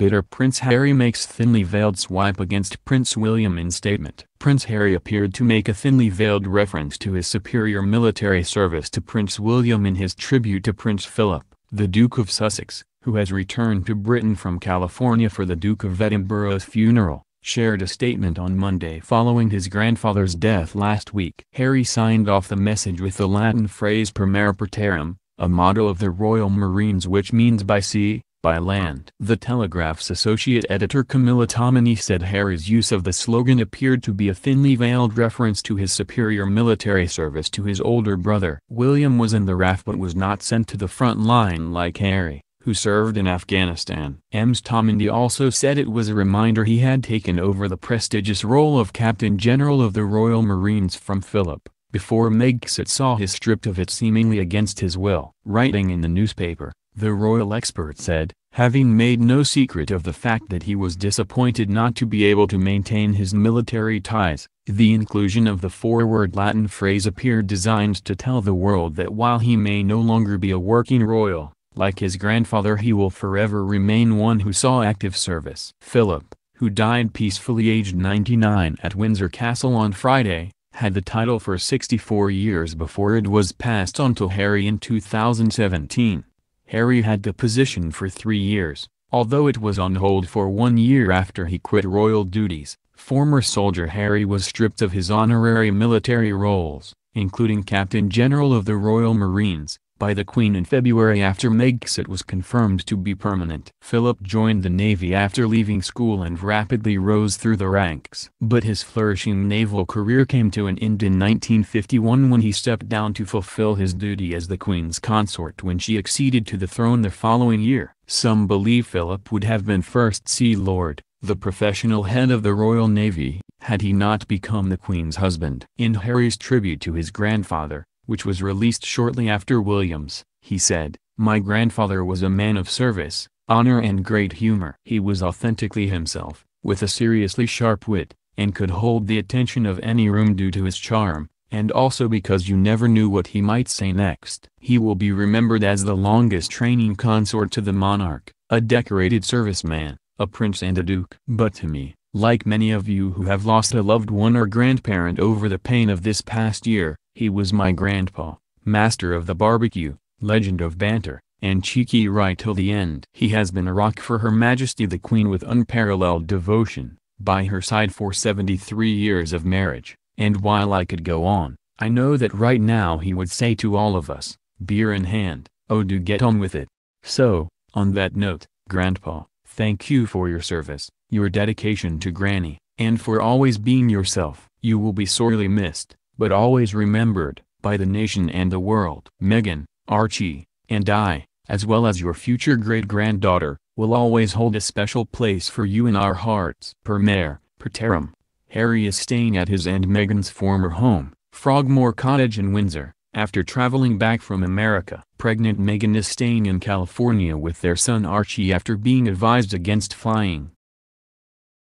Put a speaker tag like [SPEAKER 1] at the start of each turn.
[SPEAKER 1] bitter Prince Harry makes thinly veiled swipe against Prince William in statement. Prince Harry appeared to make a thinly veiled reference to his superior military service to Prince William in his tribute to Prince Philip, the Duke of Sussex, who has returned to Britain from California for the Duke of Edinburgh's funeral shared a statement on Monday following his grandfather's death last week. Harry signed off the message with the Latin phrase per mare per terram, a motto of the Royal Marines which means by sea, by land. The Telegraph's associate editor Camilla Tominey said Harry's use of the slogan appeared to be a thinly veiled reference to his superior military service to his older brother. William was in the RAF but was not sent to the front line like Harry who served in Afghanistan. Ms. Tominey also said it was a reminder he had taken over the prestigious role of Captain General of the Royal Marines from Philip, before Megxit saw his stripped of it seemingly against his will. Writing in the newspaper, the royal expert said, having made no secret of the fact that he was disappointed not to be able to maintain his military ties, the inclusion of the four-word Latin phrase appeared designed to tell the world that while he may no longer be a working royal, like his grandfather he will forever remain one who saw active service. Philip, who died peacefully aged 99 at Windsor Castle on Friday, had the title for 64 years before it was passed on to Harry in 2017. Harry had the position for three years, although it was on hold for one year after he quit royal duties. Former soldier Harry was stripped of his honorary military roles, including Captain General of the Royal Marines, by the Queen in February after Megxit was confirmed to be permanent. Philip joined the Navy after leaving school and rapidly rose through the ranks. But his flourishing naval career came to an end in 1951 when he stepped down to fulfill his duty as the Queen's consort when she acceded to the throne the following year. Some believe Philip would have been First Sea Lord, the professional head of the Royal Navy, had he not become the Queen's husband. In Harry's tribute to his grandfather, which was released shortly after Williams, he said, My grandfather was a man of service, honor and great humor. He was authentically himself, with a seriously sharp wit, and could hold the attention of any room due to his charm, and also because you never knew what he might say next. He will be remembered as the longest training consort to the monarch, a decorated serviceman, a prince and a duke. But to me, like many of you who have lost a loved one or grandparent over the pain of this past year, he was my grandpa, master of the barbecue, legend of banter, and cheeky right till the end. He has been a rock for Her Majesty the Queen with unparalleled devotion, by her side for 73 years of marriage, and while I could go on, I know that right now he would say to all of us, beer in hand, oh do get on with it. So, on that note, Grandpa, thank you for your service, your dedication to Granny, and for always being yourself. You will be sorely missed but always remembered, by the nation and the world. Meghan, Archie, and I, as well as your future great-granddaughter, will always hold a special place for you in our hearts. Per mare, per terram. Harry is staying at his and Meghan's former home, Frogmore Cottage in Windsor, after traveling back from America. Pregnant Meghan is staying in California with their son Archie after being advised against flying.